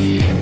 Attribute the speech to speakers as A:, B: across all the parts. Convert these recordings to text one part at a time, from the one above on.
A: Yeah.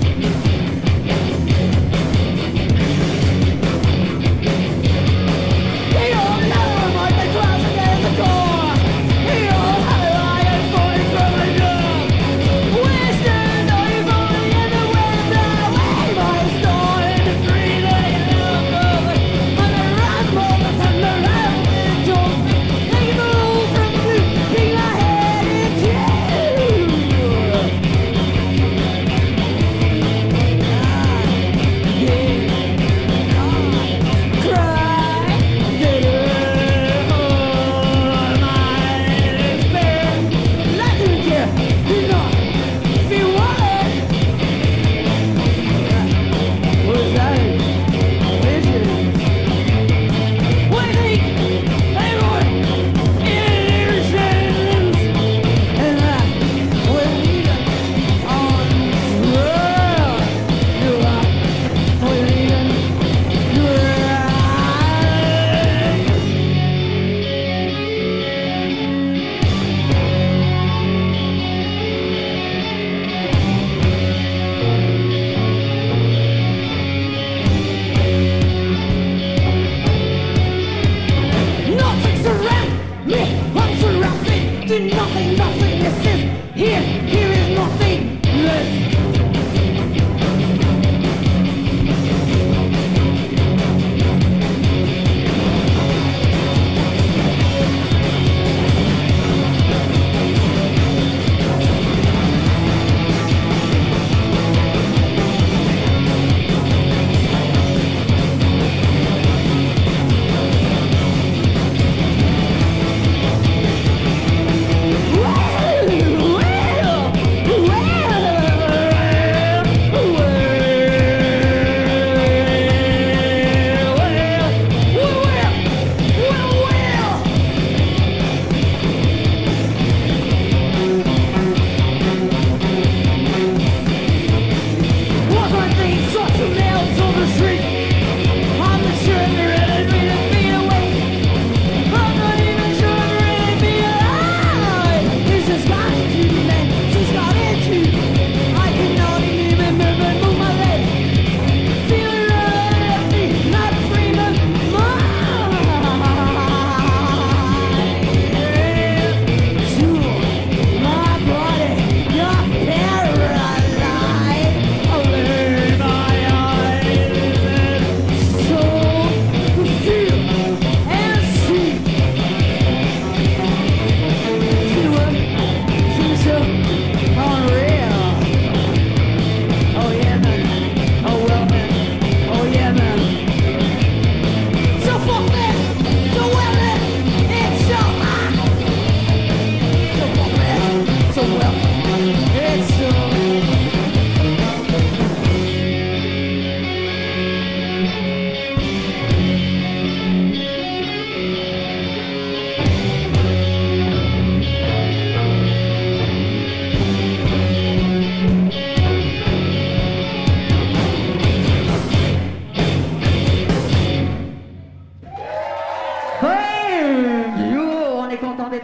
A: do nothing, nothingness is here, here.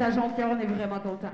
A: la Jonquière, on est vraiment content.